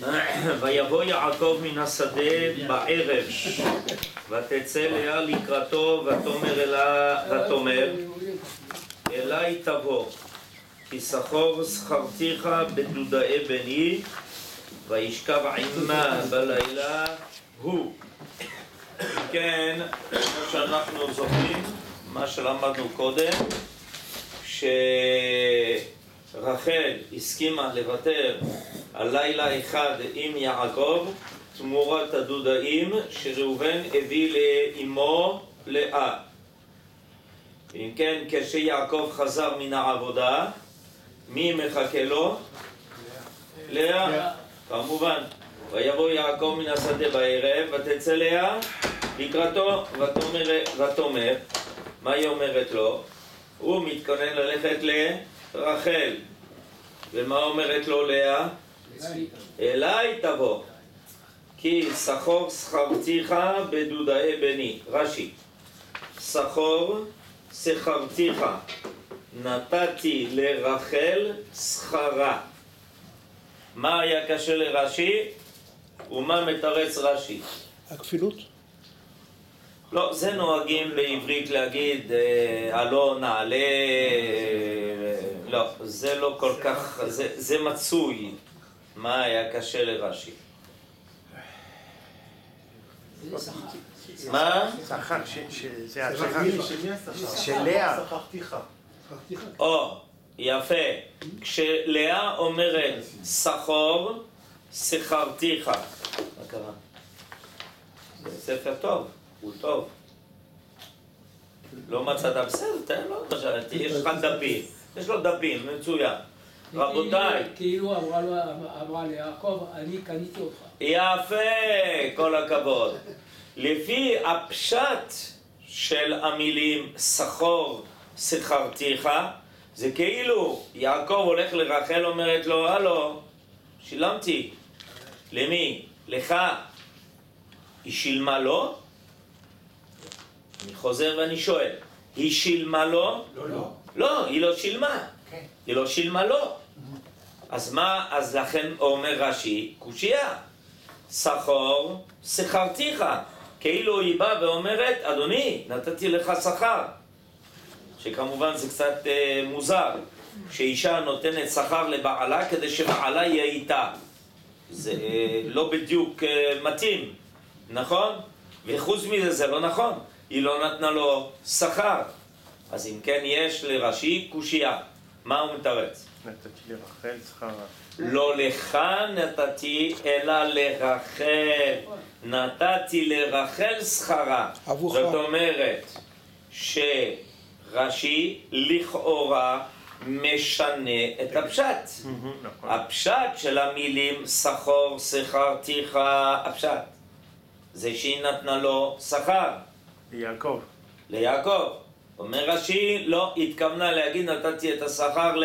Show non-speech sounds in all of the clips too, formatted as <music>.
<coughs> ויבוא יעקב מן השדה בערב, ותצא לאה לקראתו, ותאמר אלה, ותאמר, אלי תבוא, כי שכור שכרתיך בדודאי בני, וישכב עמה בלילה הוא. כן, כמו שאנחנו זוכרים, מה שלמדנו קודם, שרחל הסכימה לוותר על לילה אחד עם יעקב תמורת הדודאים שראובן הביא לאמו לאה. אם כן, כשיעקב חזר מן העבודה, מי מחכה לו? לאה. כמובן. ויבוא יעקב מן השדה בערב, ותצא לאה לקראתו, ותאמר, מה היא אומרת לו? הוא מתכונן ללכת לרחל. ומה אומרת לו לאה? אליי תבוא, כי שכור שכרתיך בדודאי בני. רש"י, שכור שכרתיך, נתתי לרחל שכרה. מה היה קשה לרש"י? ומה מתרץ רש"י? הכפילות? לא, זה נוהגים בעברית להגיד אה, הלא נעלה, אה, לא, זה לא כל כך, זה, זה מצוי. מה היה קשה לרש"י? מה? שכר, זה השכר של לאה. או, יפה. כשלאה אומרת שכור, שכרתיך. מה קרה? זה ספר טוב, הוא טוב. לא מצאת בסדר, תן לו, יש לך דפים, יש לו דפים, מצוין. רבותיי. כאילו אמרה ליעקב, אני קניתי אותך. יפה, כל הכבוד. לפי הפשט של המילים שכור שכרתיך, זה כאילו יעקב הולך לרחל, אומרת לו, הלו, שילמתי. למי? לך. היא שילמה לו? אני חוזר ואני שואל, היא שילמה לו? לא, לא. לא, היא לא שילמה. כן. היא לא שילמה לו. אז מה, אז לכן אומר רש"י, קושייה. שכור, שכרתיך. כאילו היא באה ואומרת, אדוני, נתתי לך שכר. שכמובן זה קצת אה, מוזר, שאישה נותנת שכר לבעלה כדי שבעלה יהיה איתה. זה אה, לא בדיוק אה, מתאים, נכון? וחוץ מזה זה לא נכון, היא לא נתנה לו שכר. אז אם כן יש לרש"י קושייה, מה הוא מתרץ? נתתי לרחל שכרה. לא לך נתתי, אלא לרחל. נתתי לרחל שכרה. עבורך. זאת אומרת שרש"י לכאורה משנה את הפשט. נכון. הפשט של המילים שכור, שכרתיך, הפשט. זה שהיא נתנה לו שכר, יעקב. ליעקב. אומר רש"י, לא, התכוונה להגיד נתתי את השכר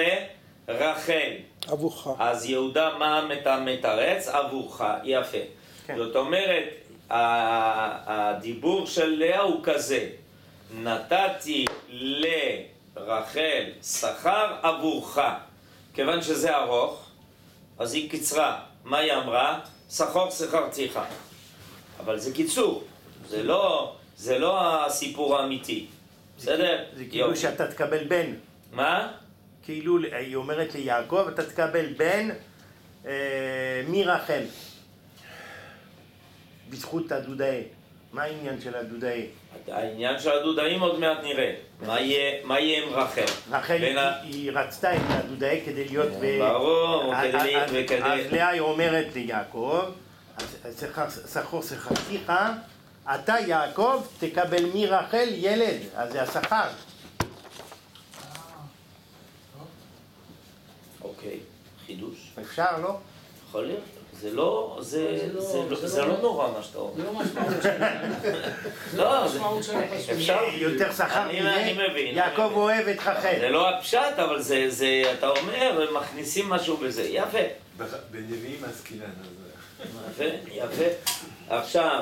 לרחל. עבורך. אז יהודה מה מתרץ? עבורך, יפה. כן. זאת אומרת, הדיבור של לאה הוא כזה, נתתי לרחל שכר עבורך. כיוון שזה ארוך, אז היא קיצרה. מה היא אמרה? שכור שכרתיך. אבל זה קיצור, זה לא, זה לא הסיפור האמיתי. בסדר? זה כאילו. שאתה תקבל בן. מה? כאילו, היא אומרת ליעקב, אתה תקבל בן אה, מרחל. בזכות הדודאי. מה העניין של הדודאי? העניין של הדודאים עוד מעט נראה. מה יהיה עם רחל? רחל היא- רצתה את הדודאי כדי להיות ב... ברור, וכדי- אז לאה היא אומרת ליעקב, שכור שכרתיך, אתה יעקב תקבל מרחל ילד, אז זה השכר. אוקיי, חידוש. אפשר, לא? יכול להיות. זה לא, זה, זה לא- זה לא- זה זה לא- לא נורא מה שאתה אומר. זה לא משמעות שלה. <laughs> לא, זה- של. אפשר, יותר שכר אני- מזה, מבין. יעקב. אוהב את רחל. זה לא הפשט, אבל זה, זה, אתה אומר, מכניסים משהו בזה. יפה. בנביאים עסקינן, אז... יפה, יפה. עכשיו,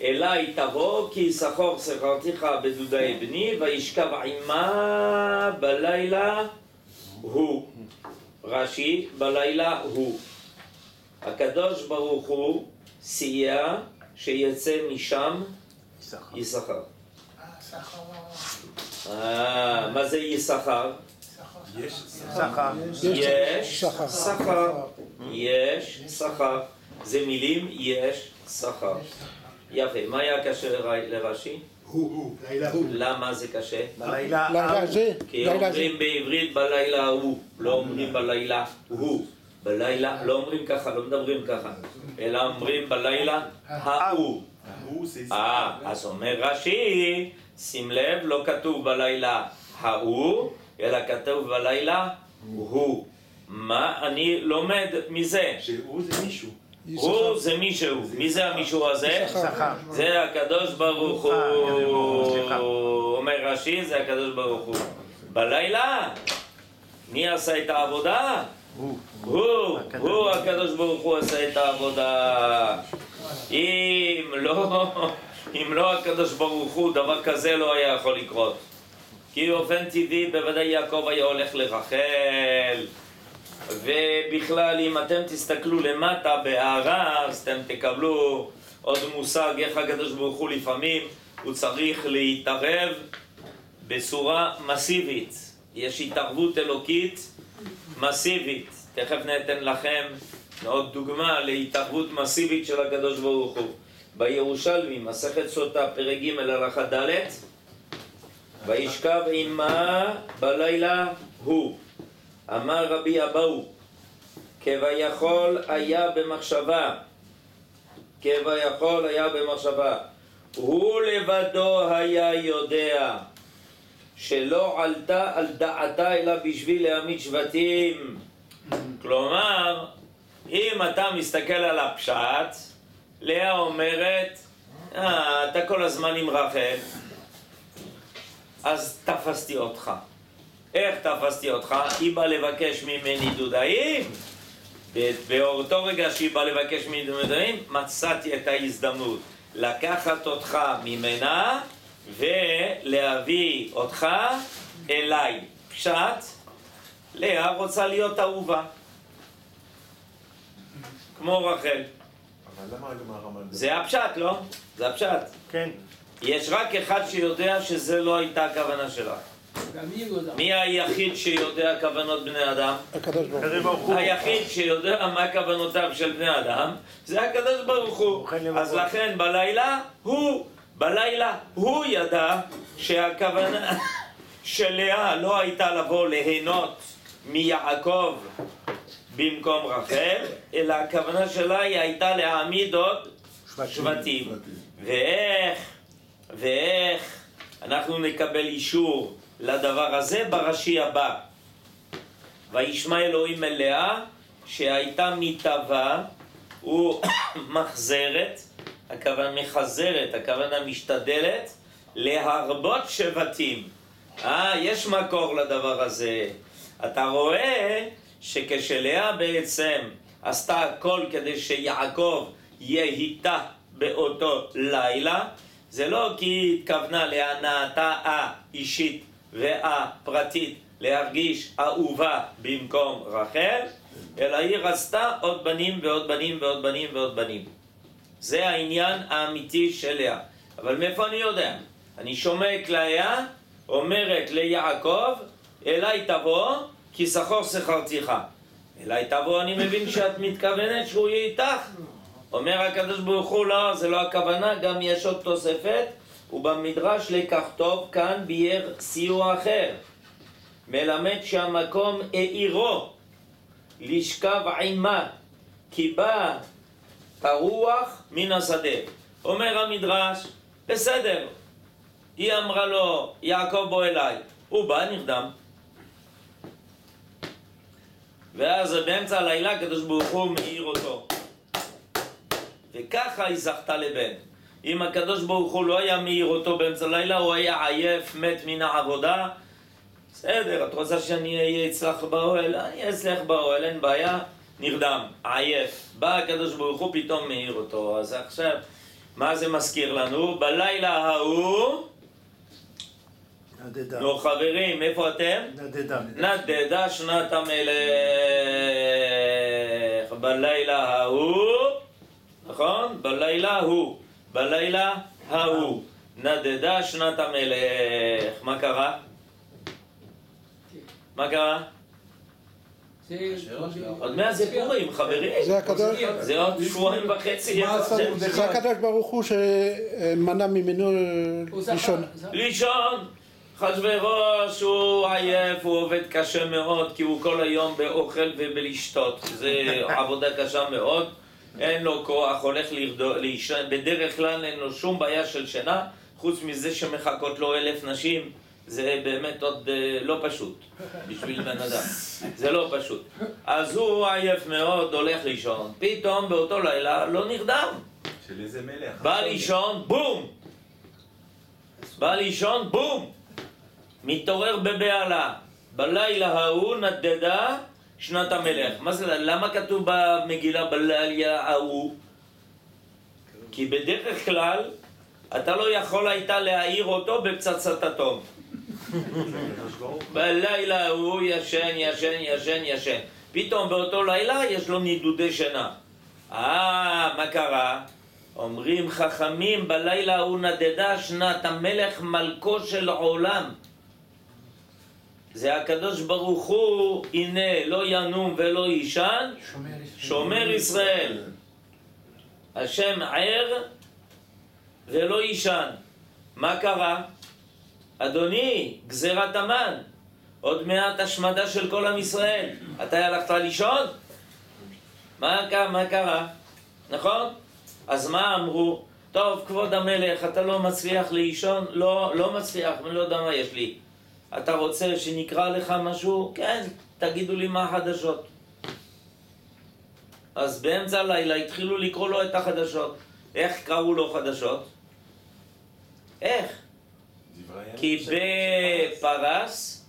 אליי תבוא, כי שכור שכרתיך בדודאי בני, וישכב עמה בלילה הוא. רש"י, בלילה הוא. הקדוש ברוך הוא סייע שיצא משם יששכר. אה, מה זה יששכר? יש יששכר. יש שכר. שכר. יש שכר. זה מילים יש שכר. יפה. מה היה קשה לר- לרש"י? הוא, הוא, לילה הוא. למה זה קשה? בלילה ההוא. זה, כי. אומרים בעברית בלילה ההוא, לא אומרים בלילה הוא. בלילה, לא אומרים ככה, לא מדברים ככה, אלא אומרים בלילה ההוא. הוא אה, אז אומר רש"י, שים לב, לא כתוב בלילה ההוא, אלא כתוב בלילה הוא. מה אני לומד מזה? שהוא זה מישהו. הוא זה מישהו. מי זה המישהו הזה? זה הקדוש ברוך. הוא. אומר רש"י, זה הקדוש ברוך הוא. בלילה, מי עשה את העבודה? הוא. הוא, הקדוש הוא הקדוש ברוך הוא עשה את העבודה. אם לא, <laughs> אם לא הקדוש ברוך הוא, דבר כזה לא היה יכול לקרות. כי באופן טבעי בוודאי יעקב היה הולך לרחל. ובכלל, אם אתם תסתכלו למטה בהערה, אז אתם תקבלו עוד מושג איך הקדוש ברוך הוא לפעמים הוא צריך להתערב בצורה מסיבית. יש התערבות אלוקית מסיבית. תכף ניתן לכם עוד דוגמה להתערבות מסיבית של הקדוש ברוך הוא. בירושלמי, מסכת סוטה, פרק ג' הלכה ד', וישכב עמה בלילה הוא. אמר רבי אבאו, כביכול היה במחשבה, כביכול היה במחשבה. הוא לבדו היה יודע שלא עלתה על דעתה אלא בשביל להעמיד שבטים. כלומר, אם אתה מסתכל על הפשט, לאה אומרת, אה, אתה כל הזמן עם רחל, אז תפסתי אותך. איך תפסתי אותך? היא באה לבקש ממני דודאים. באותו רגע שהיא באה לבקש ממני דודאים, מצאתי את ההזדמנות לקחת אותך ממנה ולהביא אותך אליי. פשט, לאה רוצה להיות אהובה. כמו רחל. אבל למה הגמרא זה הפשט, לא? זה הפשט. כן. יש רק אחד שיודע שזה לא הייתה הכוונה שלה. מי היחיד שיודע כוונות בני אדם? הקדוש ברוך הוא. היחיד שיודע מה כוונותיו של בני אדם זה הקדוש ברוך הוא. אז לכן בלילה הוא, בלילה הוא ידע שהכוונה של לאה לא הייתה לבוא ליהנות מיעקב במקום רחל, אלא הכוונה שלה היא הייתה להעמיד עוד שבטים. ואיך, ואיך אנחנו נקבל אישור לדבר הזה ברש"י הבא. וישמע אלוהים אל לאה שהייתה מתהווה ומחזרת, <coughs> הכוונה מחזרת, הכוונה משתדלת להרבות שבטים. אה, יש מקור לדבר הזה. אתה רואה שכשלאה בעצם עשתה הכל כדי שיעקב יהיה איתה באותו לילה, זה לא כי היא התכוונה להנאתה האישית והפרטית להרגיש אהובה במקום רחל, אלא היא רצתה עוד בנים ועוד בנים ועוד בנים ועוד בנים. זה העניין האמיתי של לאה. אבל מאיפה אני יודע? אני שומע את לאה אומרת ליעקב, אליי תבוא, כי זכור שכרתיך. אליי תבוא, אני מבין שאת מתכוונת שהוא יהיה איתך. אומר הקדוש ברוך הוא, לא, זה לא הכוונה, גם יש עוד תוספת, ובמדרש לקח טוב, כאן ביאר סיוע אחר. מלמד שהמקום העירו לשכב עימה, כי בא הרוח מן השדה. אומר המדרש, בסדר, היא אמרה לו, יעקב בוא אליי. הוא בא, נרדם. ואז באמצע הלילה הקדוש ברוך הוא מעיר אותו. וככה היא זכתה לבן. אם הקדוש ברוך הוא לא היה מעיר אותו באמצע הלילה, הוא היה עייף, מת מן העבודה. בסדר, את רוצה שאני אהיה אצלך באוהל? אני אצלך באוהל, אין בעיה. נרדם, עייף. בא הקדוש ברוך הוא, פתאום מעיר אותו. אז עכשיו, מה זה מזכיר לנו? בלילה ההוא, נדדה. נו חברים, איפה אתם? נדדה. נדדה שנת המלך. בלילה ההוא, נכון? בלילה ההוא, בלילה ההוא, נדדה שנת המלך. מה קרה? מה קרה? עוד מעט זה פורים, חברים. זה הקדוש, זה עוד שבועיים וחצי. זה- הקדוש ברוך הוא שמנע ממנו לישון. לישון. אחשוורוש הוא עייף, הוא עובד קשה מאוד, כי הוא כל היום באוכל ובלשתות. זה עבודה קשה מאוד. אין לו כוח, הולך לישון, בדרך כלל אין לו שום בעיה של שינה, חוץ מזה שמחכות לו אלף נשים. זה באמת עוד אה, לא פשוט בשביל בן אדם, זה לא פשוט. אז הוא עייף מאוד, הולך לישון, פתאום באותו לילה לא נרדם. של איזה מלך? בא לישון, בום! בא לישון, בום! מתעורר בבהלה. בלילה ההוא נדדה שנת המלך. מה זה, למה כתוב במגילה בלילה ההוא? כי בדרך כלל אתה לא יכול היית להעיר אותו בפצצת אטום. הוא. בלילה ההוא ישן, ישן, ישן, ישן. פתאום באותו לילה יש לו נידודי שינה. אה, מה קרה? אומרים חכמים, בלילה ההוא נדדה שנת המלך מלכו של עולם. זה הקדוש ברוך הוא, הנה, לא ינום ולא יישן, שומר ישראל. השם ער ולא יישן. מה קרה? אדוני, גזירת המן, עוד מעט השמדה של כל עם ישראל. אתה הלכת לישון? מה, מה קרה? נכון? אז מה אמרו? טוב, כבוד המלך, אתה לא מצליח לישון? לא, לא מצליח, אני לא יודע מה יש לי. אתה רוצה שנקרא לך משהו? כן, תגידו לי מה החדשות. אז באמצע הלילה התחילו לקרוא לו את החדשות. איך קראו לו חדשות? איך? כי בפרס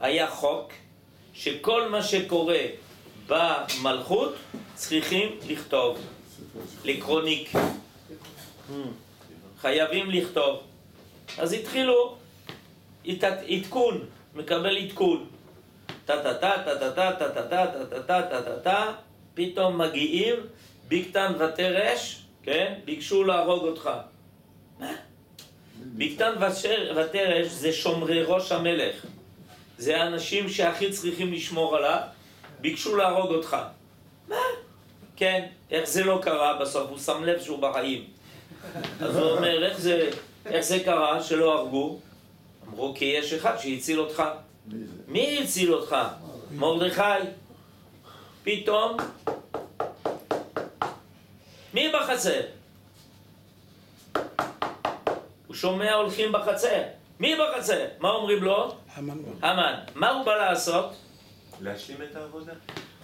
היה חוק שכל מה שקורה במלכות צריכים לכתוב, לקרוניק. חייבים לכתוב. אז התחילו עדכון, מקבל עדכון. טה-טה-טה, טה-טה-טה, טה-טה-טה, טה-טה-טה, טה-טה-טה, פתאום מגיעים, ביקטן ותרש, כן? ביקשו להרוג אותך. מה? ושר- ותרש זה שומרי ראש המלך. זה האנשים שהכי צריכים לשמור עליו, ביקשו להרוג אותך. מה? כן, איך זה לא קרה בסוף? הוא שם לב שהוא בחיים. אז הוא אומר, איך זה, איך זה קרה שלא הרגו? אמרו, כי יש אחד שהציל אותך. מי הציל אותך? מרדכי. פתאום, מי בחצר? הוא שומע הולכים בחצר. מי בחצר? מה אומרים לו? המן. המן. מה הוא בא לעשות? להשלים את העבודה?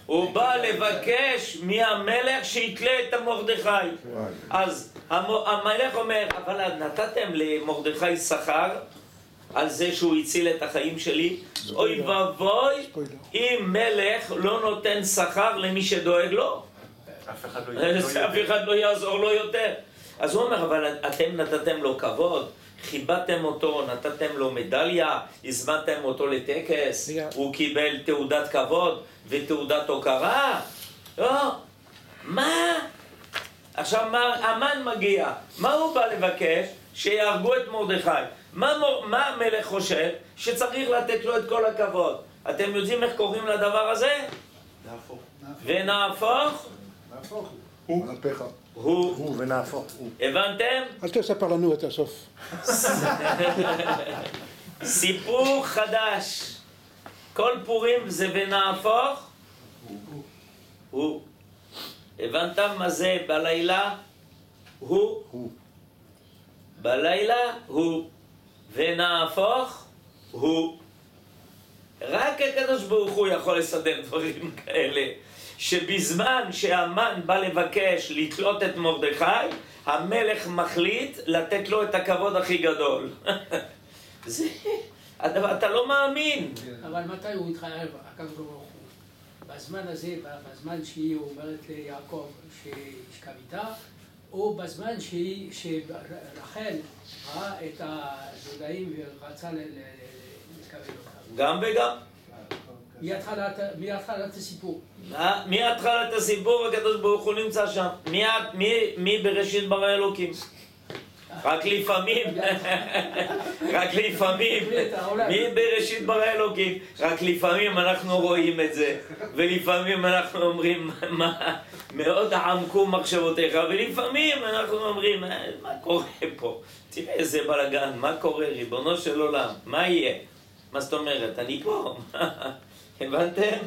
הוא בא לבקש מהמלך שיתלה את המרדכי. אז המלך אומר, אבל נתתם למרדכי שכר על זה שהוא הציל את החיים שלי? אוי ואבוי. אם מלך לא נותן שכר למי שדואג לו. אף אחד לא אף אחד לא יעזור לו יותר. אז הוא אומר, אבל אתם נתתם לו כבוד, כיבדתם אותו, נתתם לו מדליה, הזמנתם אותו לטקס. הוא קיבל תעודת כבוד ותעודת הוקרה? לא. מה? עכשיו, המן מגיע, מה הוא בא לבקש? שיהרגו את מרדכי. מה, מור- מה המלך חושב? שצריך לתת לו את כל הכבוד. אתם יודעים איך קוראים לדבר הזה? להפוך. ונהפוך הוא. כלפיך. הוא. הוא ונהפוך הוא. הבנתם? אל תספר לנו את הסוף. <laughs> סיפור חדש. כל פורים זה ונהפוך הוא. הבנת מה זה בלילה? הוא. הוא. בלילה הוא. ונהפוך הוא. רק הקדוש ברוך הוא יכול לסדר דברים <laughs> כאלה. שבזמן שהמן בא לבקש לתלות את מרדכי, המלך מחליט לתת לו את הכבוד הכי גדול. <laughs> זה... אתה, לא מאמין. אבל מתי הוא התחייב, הקדוש ברוך הוא? בזמן הזה, בזמן שהיא אומרת ליעקב שישכב איתה, או בזמן שהיא, שרחל ראה את הדודאים ורצה לקבל אותם. גם וגם. מהתחלת הסיפור. מה- מהתחלת הסיפור הקדוש ברוך הוא נמצא שם. מי בראשית ברא אלוקים? רק לפעמים, רק לפעמים, מי בראשית ברא אלוקים? רק לפעמים אנחנו רואים את זה, ולפעמים אנחנו אומרים, מה, מאוד עמקו מחשבותיך, ולפעמים אנחנו אומרים, "אה, מה קורה פה? תראה איזה בלאגן, מה קורה, ריבונו של עולם, מה יהיה? מה זאת אומרת, אני פה, <laughs> הבנתם?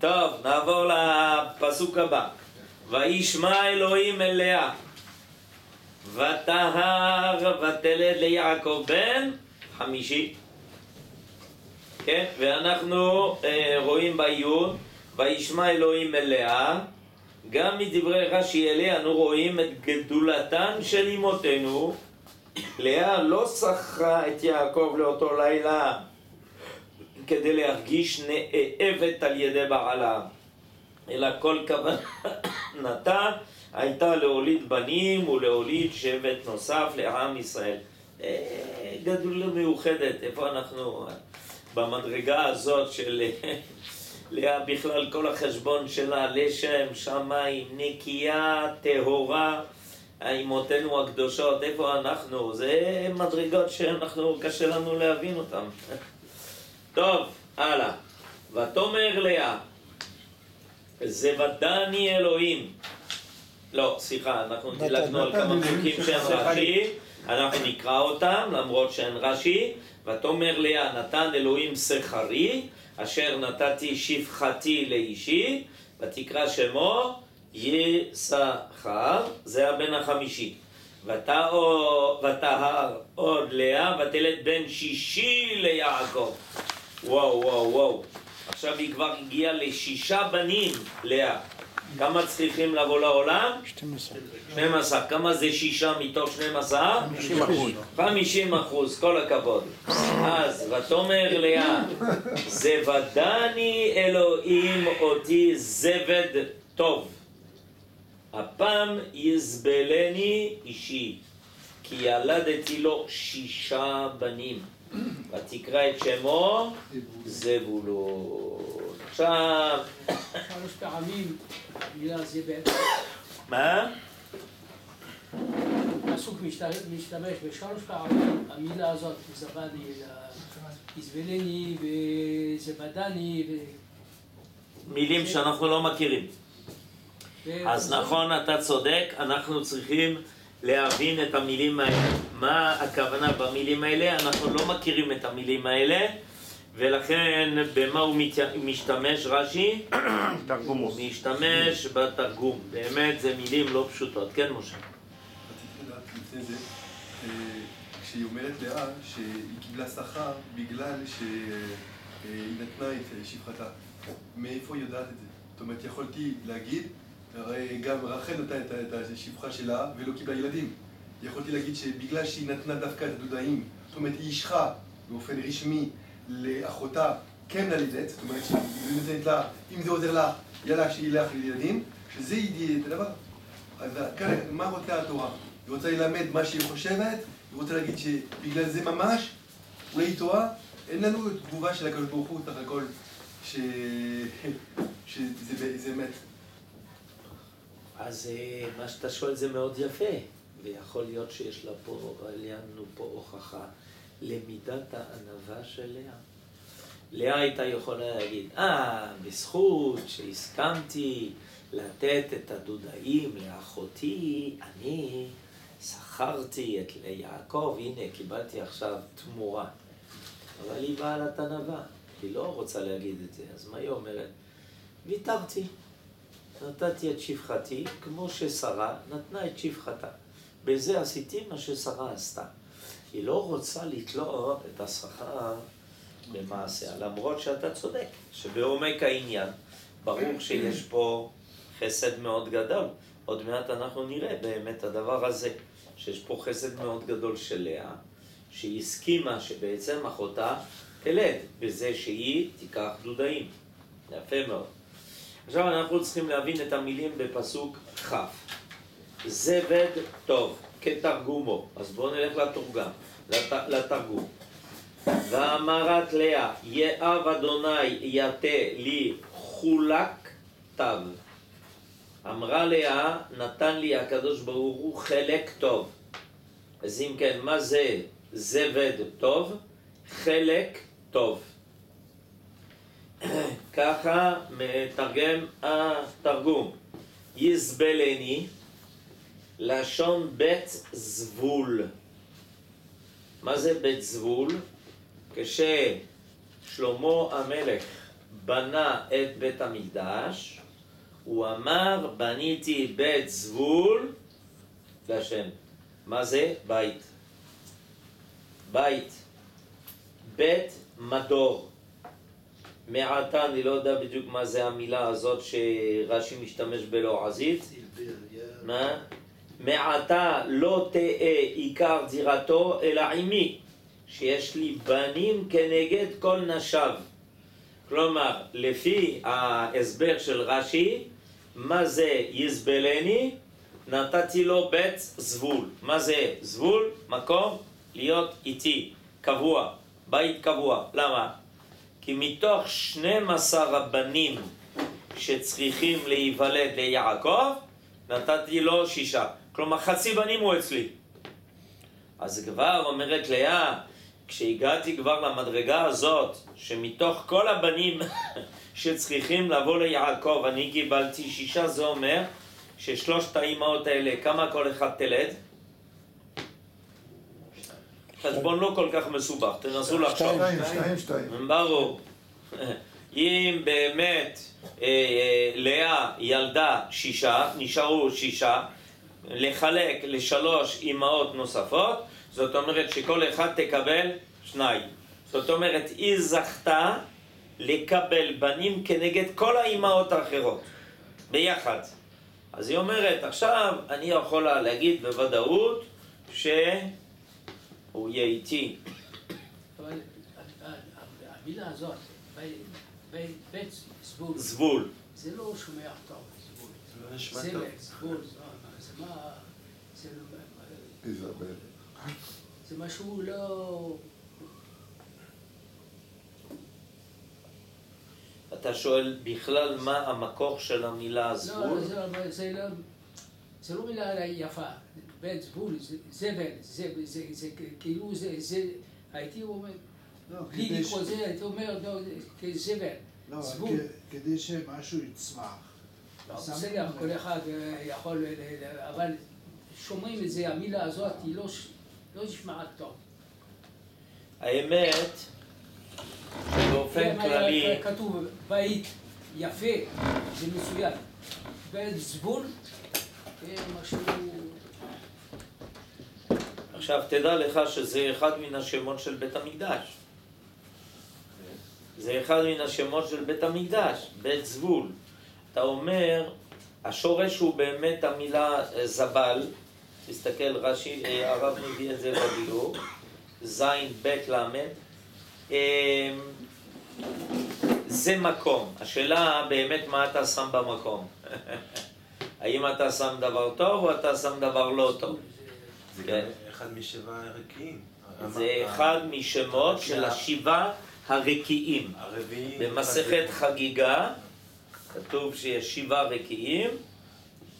טוב, נעבור לפסוק הבא. וישמע אלוהים אל ותהר ותלד ליעקב בן חמישי. כן, ואנחנו אה, רואים בעיון, וישמע אלוהים אל לאה, גם מדברי רש"י אליה אנו רואים את גדולתן של אמותינו. לאה לא שכרה את יעקב לאותו לילה כדי להרגיש נאהבת על ידי בעלה, אלא כל כוונתה הייתה להוליד בנים ולהוליד שבט נוסף לעם ישראל. אה, גדולה מיוחדת, איפה אנחנו? במדרגה הזאת של לאה בכלל כל החשבון שלה, לשם, שמיים, נקייה, טהורה, אמותינו הקדושות, איפה אנחנו? זה מדרגות שאנחנו, קשה לנו להבין אותן. טוב, הלאה. ותאמר לאה, זבדני אלוהים. לא, סליחה, אנחנו דילגנו על כמה פסוקים שאין שכר. רש"י, אנחנו נקרא אותם למרות שאין רש"י. ותאמר לאה, נתן אלוהים שכרי, אשר נתתי שפחתי לאישי, ותקרא שמו יששכר, זה הבן החמישי. ותהר ותהר עוד לאה, ותלד בן שישי ליעקב. וואו, וואו, וואו. עכשיו היא כבר הגיעה לשישה בנים, לאה. כמה צריכים לבוא לעולם? 12. 12. כמה זה שישה מתוך 12? 50 אחוז. 50 אחוז, כל הכבוד. אז, ותאמר לאה, זבדני אלוהים אותי זבד טוב. הפעם יזבלני אישי, כי ילדתי לו שישה בנים. ותקרא את שמו זבולון. עכשיו, שלוש פעמים המילה זה בעצם, מה? הפסוק משתמש בשלוש פעמים המילה הזאת, זבני, יזבלני וזבדני מילים שאנחנו לא מכירים. ו... אז נכון, אתה צודק, אנחנו צריכים להבין את המילים האלה. מה הכוונה במילים האלה? אנחנו לא מכירים את המילים האלה, ולכן במה הוא מת... משתמש רש"י? <coughs> תרגומוס. הוא משתמש בתרגום. באמת, זה מילים לא פשוטות. כן, משה? רציתי לדעת לפני זה, אה, כשהיא אומרת לאה שהיא קיבלה שכר בגלל שהיא נתנה את שפחתה, מאיפה היא יודעת את זה? זאת אומרת, יכולתי להגיד, הרי גם רחל נתנה את השפחה שלה ולא קיבלה ילדים. יכולתי להגיד שבגלל שהיא נתנה דווקא את הדודאים, זאת אומרת, היא אישכה באופן רשמי לאחותה כן ללדת, זאת אומרת שהיא נותנת לה, אם זה עוזר לה, יאללה, שילך לילדים, שזה ידיע את הדבר. אז כאן, מה רוצה התורה? היא רוצה ללמד מה שהיא חושבת, היא רוצה להגיד שבגלל זה ממש, אולי היא טועה, אין לנו תגובה של הקדוש ברוך הוא סך הכל. שזה <laughs> זה אמת. אז אה, מה שאתה שואל זה מאוד יפה, ויכול להיות שיש לה פה, לנו פה הוכחה למידת הענווה של לאה. לאה הייתה יכולה להגיד, אה, בזכות שהסכמתי לתת את הדודאים לאחותי, אני שכרתי את יעקב, הנה, קיבלתי עכשיו תמורה. אבל היא בעלת ענווה, היא לא רוצה להגיד את זה, אז מה היא אומרת? ויתרתי. נתתי את שפחתי, כמו ששרה נתנה את שפחתה. בזה עשיתי מה ששרה עשתה. היא לא רוצה לתלות את השכר במעשה, למרות שאתה צודק, שבעומק העניין, ברור שיש פה חסד מאוד גדול. עוד מעט אנחנו נראה באמת הדבר הזה, שיש פה חסד מאוד גדול של לאה, שהיא הסכימה שבעצם אחותה תלד בזה שהיא תיקח דודאים. יפה מאוד. עכשיו אנחנו צריכים להבין את המילים בפסוק כ'. זבד טוב, כתרגומו. אז בואו נלך לתורגם, לת, לתרגום. ואמרת לאה, יאב אדוני יתה לי חולק תו. אמרה לאה, נתן לי הקדוש ברוך הוא חלק טוב. אז אם כן, מה זה זבד טוב? חלק טוב. ככה מתרגם התרגום. יזבלני, לשון בית זבול. מה זה בית זבול? כששלמה המלך בנה את בית המקדש, הוא אמר, בניתי בית זבול להשם. מה זה? בית. בית. בית מדור. מעתה, אני לא יודע בדיוק מה זה המילה הזאת שרש"י משתמש בלועזית. מה? מעתה לא תהא עיקר דירתו אלא עימי, שיש לי בנים כנגד כל נשיו. כלומר, לפי ההסבר של רש"י, מה זה יזבלני? נתתי לו בית זבול. מה זה זבול? מקום להיות איתי, קבוע, בית קבוע. למה? כי מתוך 12 הבנים שצריכים להיוולד ליעקב, נתתי לו שישה. כלומר, חצי בנים הוא אצלי. אז כבר אומרת לאה, כשהגעתי כבר למדרגה הזאת, שמתוך כל הבנים <laughs> שצריכים לבוא ליעקב, אני קיבלתי שישה, זה אומר ששלושת האימהות האלה, כמה כל אחד תלד? חשבון לא כל כך מסובך, תנסו לחשוב. שתיים. שתיים, שתיים. ברור. אם באמת אה, אה, לאה ילדה שישה, נשארו שישה, לחלק לשלוש אימהות נוספות, זאת אומרת שכל אחד תקבל שניים. זאת אומרת, היא זכתה לקבל בנים כנגד כל האימהות האחרות, ביחד. אז היא אומרת, עכשיו אני יכולה להגיד בוודאות שהוא יהיה איתי. אבל המילה הזאת, זבול, זבול. זה לא שומע טוב, זבול. זה לא זה. זבול, זה מה- זה מה... זה לא- משהו לא... אתה שואל בכלל מה המקור של המילה לא, זבול? זה לא... זה לא מילה יפה. בית זבול, זה- זבל, זה- זה זה כאילו זה... זה- הייתי אומר... לא, בלי לקרוא זה, הייתי אומר, לא, כזבל. לא, זבול. כדי שמשהו יצמח. לא, בסדר. כל אחד אה, יכול, ל- אבל שומעים את זה, המילה הזאת היא לא לא נשמעת טוב. האמת אם היה כללי, כתוב בית יפה, זה מצוין. בית זבול, זה משהו... עכשיו תדע לך שזה אחד מן השמות של בית המקדש. זה אחד מן השמות של בית המקדש, בית זבול. אתה אומר, השורש הוא באמת המילה אה, זבל, תסתכל, רש"י, אה, הרב מביא את זה בביאור, זין בית למד. אה, זה מקום, השאלה באמת מה אתה שם במקום. <laughs> האם אתה שם דבר טוב או אתה שם דבר לא טוב? כן. אחד משבע הרקיעים. זה אחד משמות של השבעה הרקיעים. הרביעי. במסכת חגיגה כתוב שיש שבעה רקיעים.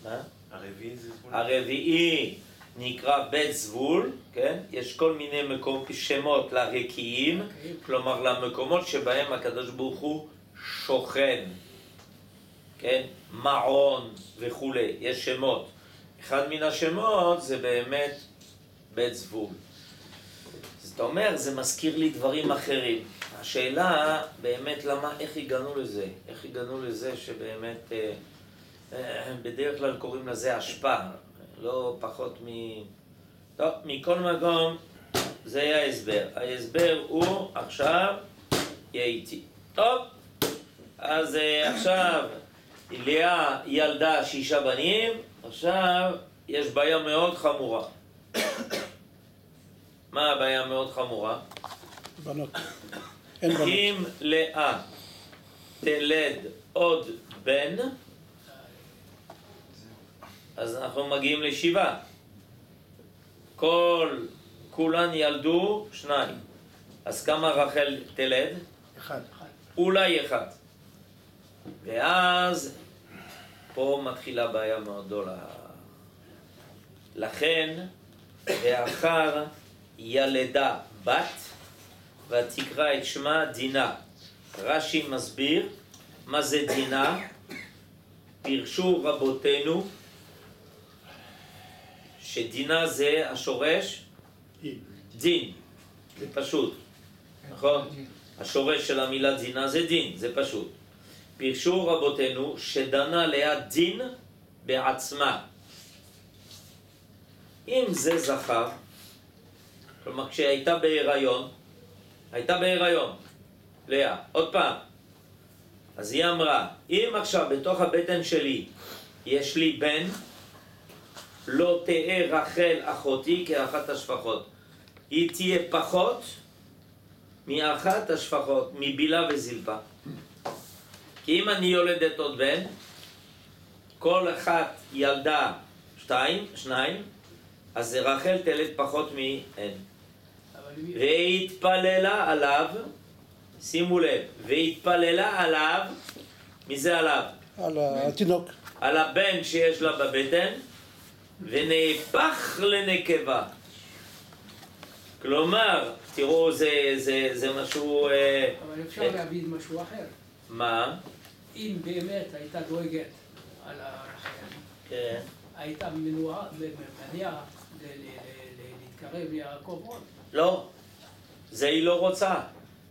מה? הרביעי זה זבול. הרביעי נקרא בית זבול, כן? יש כל מיני מקום, שמות לרקיעים, כלומר למקומות שבהם הקדוש ברוך הוא שוכן, כן? מעון וכולי, יש שמות. אחד מן השמות זה באמת בית זבול. זאת אומרת, זה מזכיר לי דברים אחרים. השאלה באמת למה, איך הגענו לזה? איך הגענו לזה שבאמת, אה, אה, בדרך כלל קוראים לזה אשפה, לא פחות מ... טוב, מכל מקום, זה היה ההסבר. ההסבר הוא עכשיו יהיה איתי. טוב, אז אה, עכשיו לאה ילדה שישה בנים, עכשיו יש בעיה מאוד חמורה. מה הבעיה המאוד חמורה? בנות. אין <coughs> בנות. אם לאה תלד עוד בן, אז אנחנו מגיעים לשבעה. כל, כולן ילדו שניים. אז כמה רחל תלד? אחד. אולי אחד. ואז פה מתחילה בעיה מאוד גדולה. לכן, ואחר ילדה בת, ותקרא את שמה דינה. רש"י מסביר מה זה דינה, פירשו רבותינו שדינה זה השורש דין. זה פשוט, נכון? השורש של המילה דינה זה דין, זה פשוט. פירשו רבותינו שדנה לאה דין בעצמה. אם זה זכר, כלומר כשהיא הייתה בהיריון, הייתה בהיריון, לאה, עוד פעם. אז היא אמרה, אם עכשיו בתוך הבטן שלי יש לי בן, לא תהא רחל אחותי כאחת השפחות. היא תהיה פחות מאחת השפחות, מבילה וזלפה. כי אם אני יולדת עוד בן, כל אחת ילדה שתיים, שניים, אז רחל תלד פחות מהן. והתפללה עליו, שימו לב, והתפללה עליו, מי זה עליו? על התינוק. על הבן שיש לה בבטן, ונהפך לנקבה. כלומר, תראו, זה, זה, זה משהו... אה, אבל אפשר אה, להבין משהו אחר. מה? אם באמת הייתה דואגת על החייל, כן. הייתה מנועה, מניעה ל- ל- ל- להתקרב ליעקב עוד. לא, זה היא לא רוצה.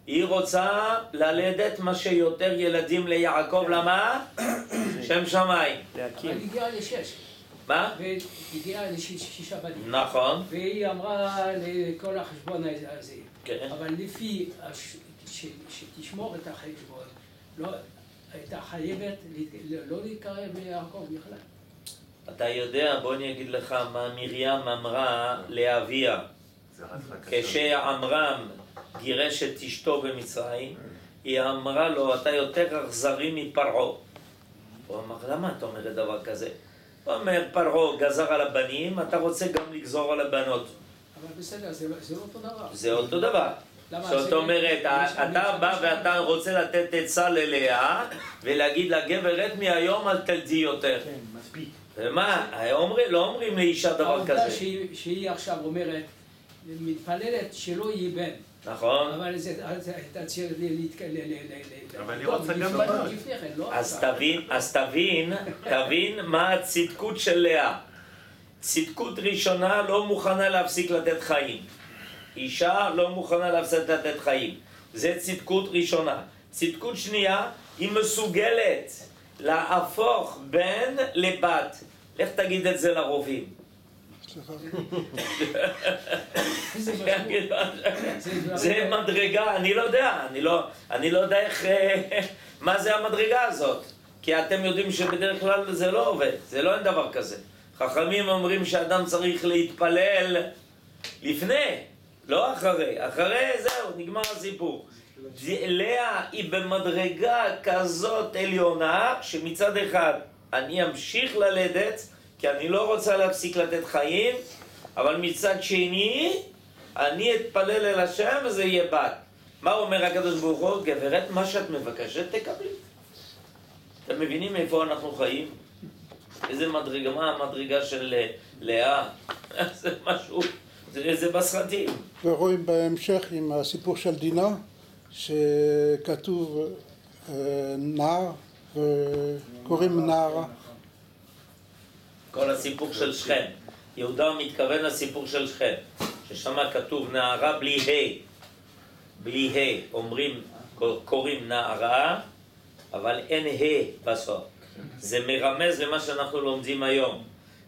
היא רוצה ללדת מה שיותר ילדים ליעקב, למה? <coughs> שם שמיים. אבל להקים. הגיעה לשש, מה? והגיעה לשישה בנים. נכון. והיא אמרה לכל החשבון הזה, כן. אבל לפי, שתשמור את החשבון, לא, הייתה חייבת לא להתקרב ליעקב בכלל. אתה יודע, בוא אני אגיד לך מה מרים אמרה לאביה. כשעמרם גירש את אשתו במצרים, היא אמרה לו, אתה יותר אכזרי מפרעה. הוא אמר, למה את אומרת דבר כזה? הוא אומר, פרעה גזר על הבנים, אתה רוצה גם לגזור על הבנות. אבל בסדר, זה לא זה לא אותו דבר. זה אותו דבר. זאת אומרת, אתה בא ואתה רוצה לתת עצה ללאה ולהגיד לה, גברת מהיום אל תלדי יותר. כן, מספיק. ומה, לא אומרים לאישה דבר העובדה כזה. שהיא- שהיא עכשיו אומרת, מתפללת שלא יהיה בן. נכון? אבל זה זה הייתה צריכה להתק... ל- ל- ל- ל- אבל היא רוצה גם לפני- בנות. כן, לא אז. תבין, אז תבין, תבין מה הצדקות של לאה. צדקות ראשונה לא מוכנה להפסיק לתת חיים. אישה לא מוכנה להפסיק לתת חיים. זה צדקות ראשונה. צדקות שנייה, היא מסוגלת להפוך בן לבת. לך תגיד את זה לרופאים. זה מדרגה, אני לא יודע, אני לא, לא יודע איך, <laughs> מה זה המדרגה הזאת. כי אתם יודעים שבדרך כלל זה לא עובד, זה לא אין דבר כזה. חכמים אומרים שאדם צריך להתפלל לפני, לא אחרי. אחרי זהו, נגמר הסיפור. לאה היא במדרגה כזאת עליונה, שמצד אחד אני אמשיך ללדת, כי אני לא רוצה להפסיק לתת חיים, אבל מצד שני, אני אתפלל אל השם וזה יהיה בת. מה אומר הקדוש ברוך הוא? גברת, מה שאת מבקשת תקבלי. אתם מבינים איפה אנחנו חיים? איזה מדרגה, מה המדרגה של אה, לאה? <laughs> זה משהו, זה, זה בסרטים. ורואים בהמשך עם הסיפור של דינה, שכתוב אה, נער וקוראים נערה. כל הסיפור של שכם. יהודה מתכוון לסיפור של שכם, ששם כתוב נערה בלי ה', בלי ה', אומרים, קוראים נערה, אבל אין ה' בסוף. זה מרמז למה שאנחנו לומדים היום.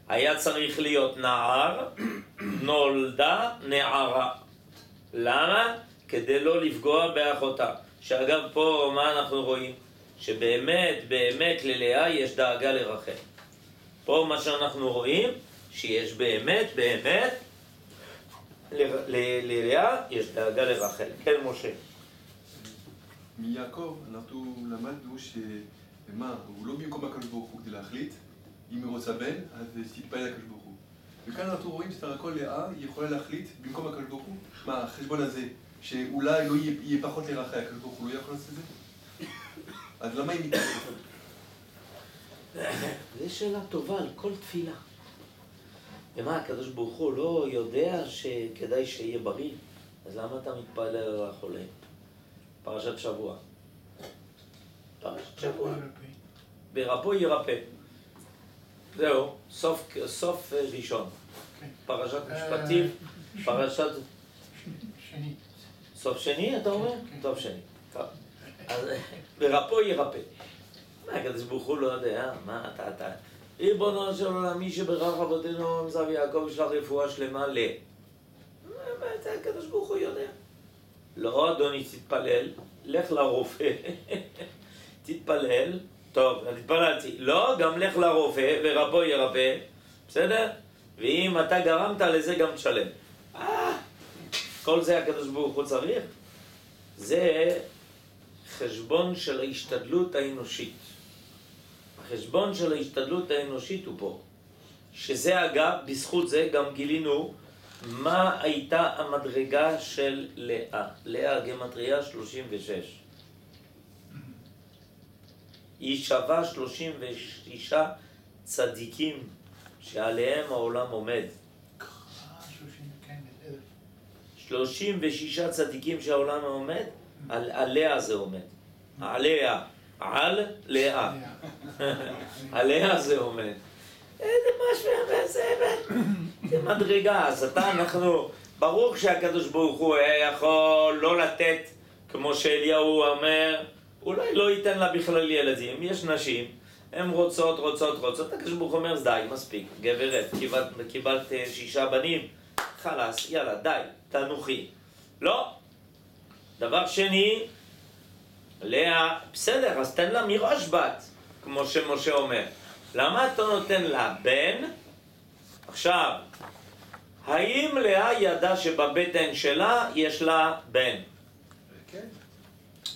היה צריך להיות נער, נולדה נערה. למה? כדי לא לפגוע באחותה. שאגב, פה מה אנחנו רואים? שבאמת, באמת ללאה יש דאגה לרחל. פה מה שאנחנו רואים, שיש באמת, באמת, ללאה יש דאגה לרחל. כן, משה. מיעקב אנחנו למדנו ש... מה, הוא לא במקום הקדוש ברוך הוא כדי להחליט, אם היא רוצה בן, אז תתפלל לקדוש ברוך הוא. וכאן אנחנו רואים שסך הכל לאה יכולה להחליט במקום הקדוש ברוך הוא, מה, החשבון הזה שאולי לא יהיה, יהיה פחות לרחי הקדוש ברוך הוא לא יכול לעשות את זה? אז למה היא מתנגדת? זו שאלה טובה על כל תפילה. ומה, הקדוש ברוך הוא לא יודע שכדאי שיהיה בריא? אז למה אתה מתפלל על החולה? פרשת שבוע. פרשת שבוע. ברפו ירפא. זהו, סוף, סוף אה, ראשון. פרשת משפטים, פרשת... שני. סוף שני, אתה אומר? סוף שני. טוב. אז ברפו ירפא. מה, הקדוש ברוך הוא לא יודע? מה אתה, אתה... ריבונו של עולם, מי שברך אבותינו עמזב יעקב ישלח רפואה שלמה ל... מה, זה הקדוש ברוך הוא יודע. לא, אדוני, תתפלל, לך לרופא, <laughs> תתפלל, טוב, אני התפללתי, לא, גם לך לרופא ורפו ירפא, בסדר? ואם אתה גרמת לזה גם תשלם. אה, כל זה הקדוש ברוך הוא צריך? זה חשבון של ההשתדלות האנושית. החשבון של ההשתדלות האנושית הוא פה. שזה אגב, בזכות זה גם גילינו מה הייתה המדרגה של לאה. לאה גמטריה 36. היא שווה 36 צדיקים שעליהם העולם עומד. 36 צדיקים שהעולם עומד, על עליה זה עומד. עליה, על לאה. עליה <laughs> זה עומד. איזה משהו, זה, זה מדרגה. אז אתה, אנחנו, ברור שהקדוש ברוך הוא היה יכול לא לתת, כמו שאליהו אומר, אולי לא ייתן לה בכלל ילדים. יש נשים, הן רוצות, רוצות, רוצות. הקדוש ברוך הוא אומר, די, מספיק, גברת, קיבלת, קיבלת אה, שישה בנים, חלאס, יאללה, די, תנוחי. לא. דבר שני, לאה, בסדר, אז תן לה מראש בת, כמו שמשה אומר. למה אתה נותן לה בן? עכשיו, האם לאה ידעה שבבטן שלה יש לה בן? כן,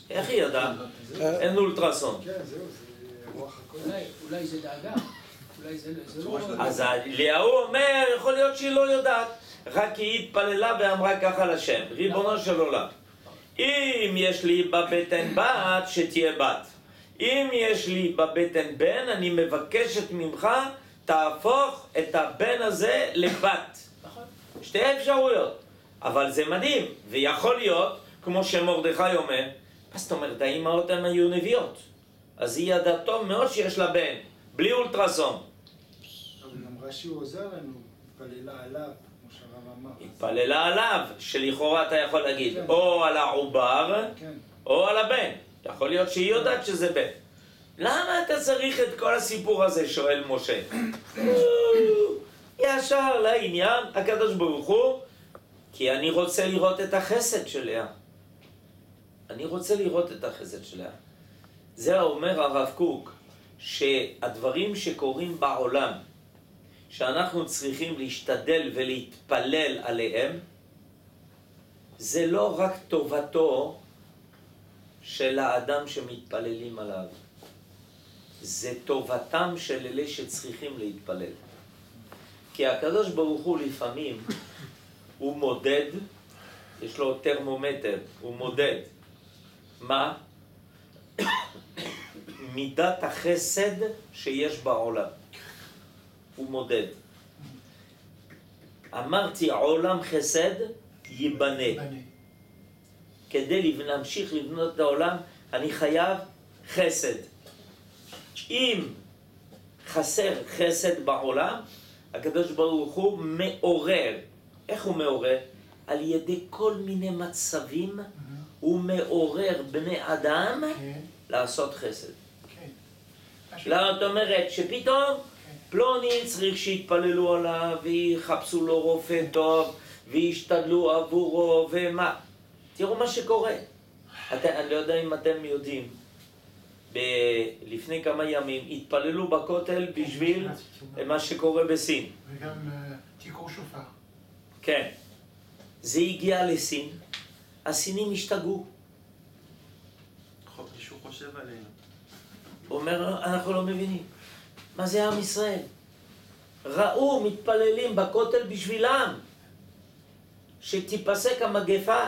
איך היא ידעה? אה, אין אולטרסון. כן, זהו, זה רוח הקודש. אולי, זה דאגה, אולי זה, לא... אז אליהו אומר, יכול להיות שהיא לא יודעת, רק היא התפללה ואמרה ככה לשם, ריבונו של עולם. אם יש לי בבטן בת, שתהיה בת. אם יש לי בבטן בן, אני מבקשת ממך, תהפוך את הבן הזה לבת. נכון. שתי אפשרויות. אבל זה מדהים, ויכול להיות, כמו שמרדכי אומר, מה זאת אומרת, האימהות הן היו נביאות. אז היא ידעה טוב מאוד שיש לה בן, בלי אולטרסון. אבל גם רש"י הוא עוזר לנו, התפללה עליו. התפללה עליו, שלכאורה אתה יכול להגיד, כן. או על העובר, כן, או על הבן. יכול להיות שהיא יודעת שזה בן. למה אתה צריך את כל הסיפור הזה, שואל משה? <clears throat> ישר לעניין, הקדוש ברוך הוא, כי אני רוצה לראות את החסד של לאה. אני רוצה לראות את החסד של לאה. זה אומר הרב קוק, שהדברים שקורים בעולם, שאנחנו צריכים להשתדל ולהתפלל עליהם, זה לא רק טובתו של האדם שמתפללים עליו, זה טובתם של אלה שצריכים להתפלל. כי הקדוש ברוך הוא לפעמים, הוא מודד, יש לו טרמומטר, הוא מודד. מה? <coughs> מידת החסד שיש בעולם. הוא מודד. אמרתי, עולם חסד ייבנה. בנה. כדי להמשיך לבנות את העולם, אני חייב חסד. אם חסר חסד בעולם, הקדוש ברוך הוא מעורר. איך הוא מעורר? על ידי כל מיני מצבים הוא מעורר בני אדם כן, לעשות חסד. כן. לא, זאת אומרת שפתאום פלוני צריך שיתפללו עליו ויחפשו לו רופא טוב וישתדלו עבורו ומה. תראו מה שקורה. את, אני לא יודע אם אתם יודעים, ב, לפני כמה ימים התפללו בכותל בשביל מה שקורה בסין. וגם אה, תיקור שופר. כן. זה הגיע לסין, הסינים השתגעו. חוק מישהו חושב עלינו. הוא אומר, אנחנו לא מבינים. מה זה עם ישראל? ראו מתפללים בכותל בשבילם, שתיפסק המגפה.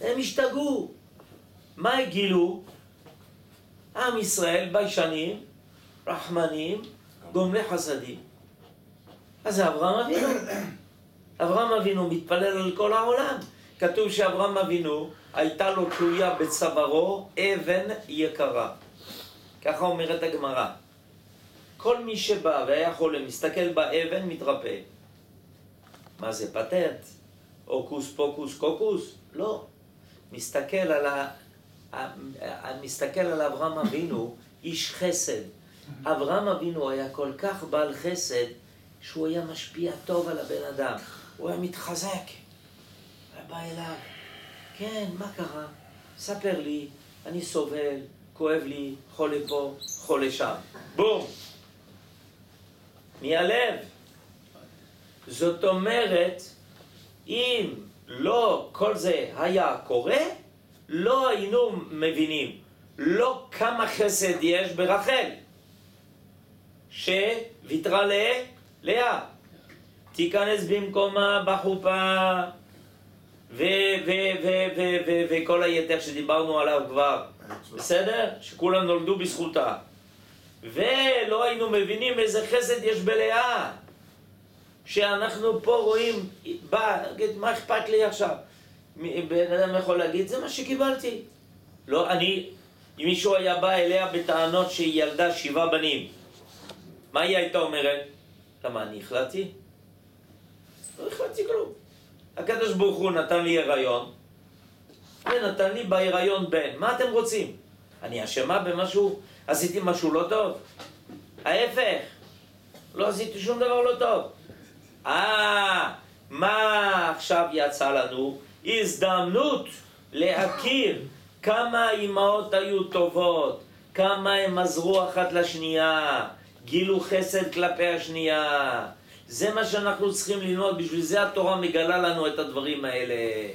הם השתגעו. מה גילו? עם ישראל ביישנים, רחמנים, גומלי חסדים. אז זה אברהם אבינו. אברהם אבינו מתפלל על כל העולם. כתוב שאברהם אבינו, הייתה לו תלויה בצווארו אבן יקרה. ככה אומרת הגמרא. כל מי שבא והיה חולה, מסתכל באבן, מתרפא. מה זה פטנט? הוקוס פוקוס קוקוס? לא. מסתכל על, ה... מסתכל על אברהם אבינו, <laughs> איש חסד. אברהם אבינו היה כל כך בעל חסד, שהוא היה משפיע טוב על הבן אדם. הוא היה מתחזק. היה בא אליו, כן, מה קרה? ספר לי, אני סובל, כואב לי, חולה פה, חולה שם. בום. מהלב. זאת אומרת, אם לא כל זה היה קורה, לא היינו מבינים לא כמה חסד יש ברחל, שוויתרה ללאה. תיכנס במקומה בחופה, וכל היתר שדיברנו עליו כבר, בסדר? שכולם נולדו בזכותה. ולא היינו מבינים איזה חסד יש בלאה. שאנחנו פה רואים, בא, מה אכפת לי עכשיו? בן אדם יכול להגיד, זה מה שקיבלתי. לא, אני, אם מישהו היה בא אליה בטענות שהיא ילדה שבעה בנים, מה היא הייתה אומרת? למה, אני החלטתי? לא החלטתי כלום. הקדוש ברוך הוא נתן לי הריון, ונתן לי בהיריון בן. מה אתם רוצים? אני אשמה במשהו? עשיתי משהו לא טוב? ההפך, לא עשיתי שום דבר לא טוב. אה, מה עכשיו יצא לנו? הזדמנות להכיר כמה האימהות היו טובות, כמה הם עזרו אחת לשנייה, גילו חסד כלפי השנייה. זה מה שאנחנו צריכים ללמוד, בשביל זה התורה מגלה לנו את הדברים האלה.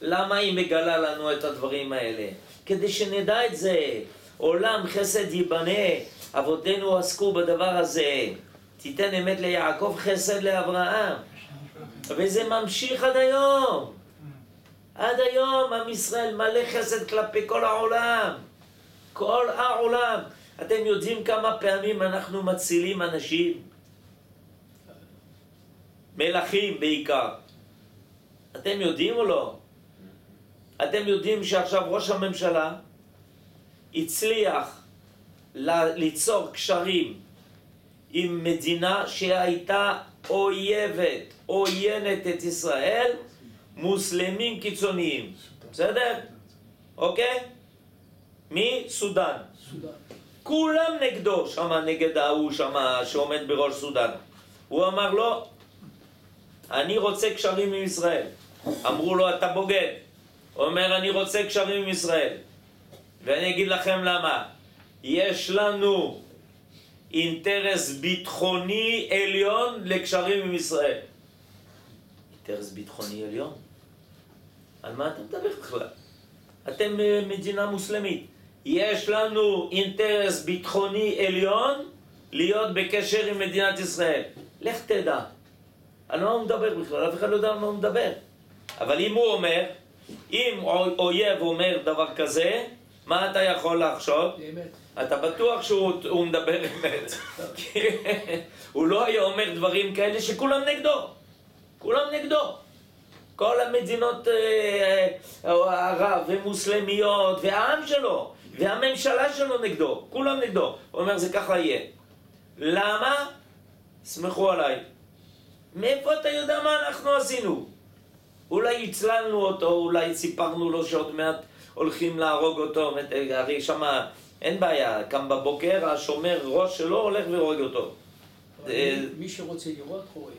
למה היא מגלה לנו את הדברים האלה? כדי שנדע את זה. עולם חסד ייבנה, אבותינו עסקו בדבר הזה. תיתן אמת ליעקב, חסד לאברהם. וזה ממשיך עד היום. עד היום עם ישראל מלא חסד כלפי כל העולם. כל העולם. אתם יודעים כמה פעמים אנחנו מצילים אנשים? מלכים בעיקר. אתם יודעים או לא? אתם יודעים שעכשיו ראש הממשלה הצליח ליצור קשרים עם מדינה שהייתה אויבת, עוינת את ישראל, מוסלמים קיצוניים. בסדר? אוקיי? מסודאן. כולם נגדו, שמה נגד ההוא שמה שעומד בראש סודאן. הוא אמר לא, אני רוצה קשרים עם ישראל. אמרו לו אתה בוגד. הוא אומר אני רוצה קשרים עם ישראל. ואני אגיד לכם למה. יש לנו אינטרס ביטחוני עליון לקשרים עם ישראל. אינטרס ביטחוני עליון? על מה אתה מדבר בכלל? אתם אה, מדינה מוסלמית. יש לנו אינטרס ביטחוני עליון להיות בקשר עם מדינת ישראל. לך תדע. על מה הוא מדבר בכלל? אף אחד לא יודע על מה הוא מדבר. אבל אם הוא אומר, אם אויב אומר דבר כזה, מה אתה יכול לחשוב? אתה בטוח שהוא מדבר אמת. <laughs> כי הוא לא היה אומר דברים כאלה שכולם נגדו. כולם נגדו. כל המדינות אה, אה, ערב ומוסלמיות והעם שלו והממשלה שלו נגדו. כולם נגדו. הוא אומר זה ככה יהיה. למה? סמכו עליי. מאיפה אתה יודע מה אנחנו עשינו? אולי הצללנו אותו, אולי סיפרנו לו שעוד מעט הולכים להרוג אותו, הרי שמה אין בעיה, קם בבוקר, השומר ראש שלו הולך והורג אותו. אה, מי שרוצה לראות, רואה.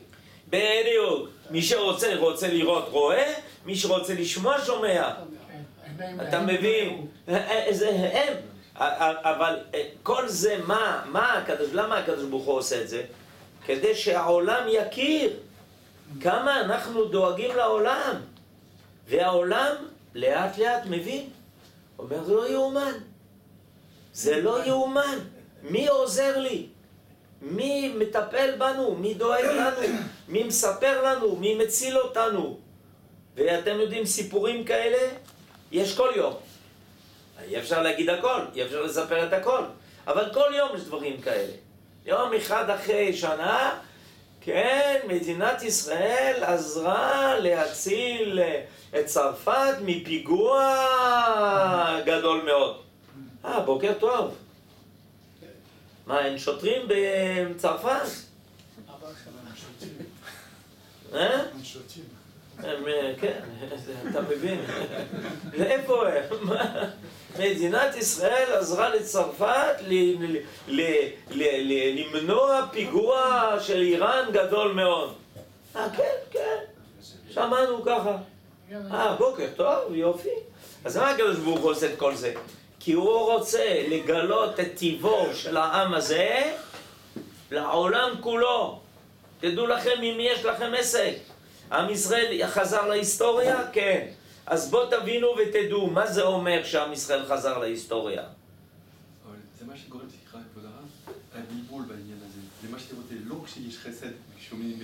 בדיוק. מי שרוצה, רוצה לראות, רואה, מי שרוצה לשמוע, שומע. אתה מבין? זה הם. אבל אה, כל זה, מה, מה הקדוש, למה הקדוש ברוך הוא עושה את זה? כדי שהעולם יכיר כמה אנחנו דואגים לעולם. והעולם לאט לאט מבין. אומר, זה לא יאומן. זה לא יאומן. מי עוזר לי? מי מטפל בנו? מי דואג לנו? מי מספר לנו? מי מציל אותנו? ואתם יודעים סיפורים כאלה? יש כל יום. אי אפשר להגיד הכל, אי אפשר לספר את הכל, אבל כל יום יש דברים כאלה. יום אחד אחרי שנה, כן, מדינת ישראל עזרה להציל את צרפת מפיגוע גדול מאוד. אה, בוקר טוב. מה, אין שוטרים בצרפת? אה? הם שותים. הם, אה, כן, <laughs> אתה מבין. <laughs> לאיפה הם? מה? <laughs> מדינת ישראל עזרה לצרפת למנוע פיגוע של איראן גדול מאוד. אה, כן, כן, שמענו ככה. אה, בוקר טוב, יופי. אז למה הקדוש ברוך הוא עושה את כל זה? כי הוא רוצה לגלות את טיבו של העם הזה לעולם כולו. תדעו לכם עם מי יש לכם עסק. עם ישראל חזר להיסטוריה? כן. אז בואו תבינו ותדעו מה זה אומר שעם ישראל חזר להיסטוריה. זה מה שגורם, סליחה, כבוד הרב, הבלבול בעניין הזה. זה מה שאתם רוצים, לא כשיש חסד, שומעים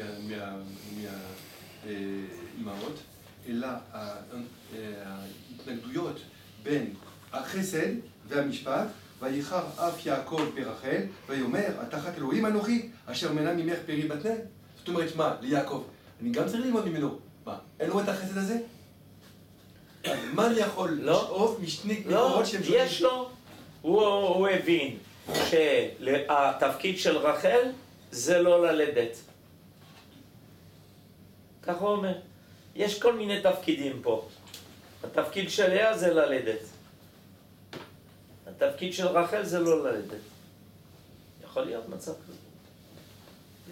מהאימהות, אלא ה- אה, ההתנגדויות בין החסד והמשפט, ויחר אף יעקב ברחל, ויאמר, התחת אלוהים אנוכי, אשר מנע ממך פרי בטנה. זאת אומרת, מה, ליעקב, אני גם צריך ללמוד ממנו. מה, אין לו את החסד הזה? אז מה אני יכול לא. לשאוב משני לא, מקורות שהם שונים? יש לו. הוא, הוא הבין שהתפקיד של רחל זה לא ללדת. ככה הוא אומר. יש כל מיני תפקידים פה. התפקיד של לאה זה ללדת. התפקיד של רחל זה לא ללדת. יכול להיות מצב כזה.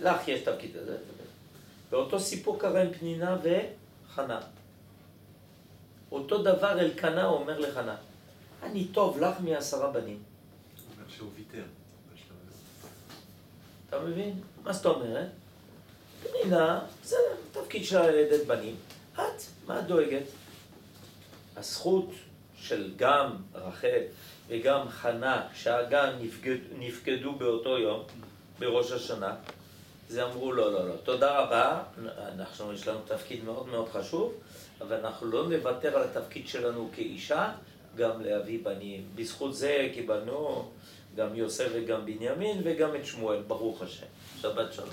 לך יש תפקיד הזה. באותו סיפור קרה עם פנינה וחנה. אותו דבר אלקנה אומר לחנה. אני טוב לך מעשרה בנים. הוא אומר שהוא ויתר. אתה מבין? מה זאת אומרת? פנינה, זה תפקיד שלה ללדת בנים. את, מה את דואגת? הזכות של גם רחל וגם חנה, כשהגן נפקד, נפקדו באותו יום, בראש השנה, זה אמרו לא, לא, לא, תודה רבה, אנחנו, יש לנו תפקיד מאוד מאוד חשוב, אבל אנחנו לא נוותר על התפקיד שלנו כאישה, גם להביא בנים. בזכות זה קיבלנו גם יוסף וגם בנימין וגם את שמואל, ברוך השם. שבת שלום.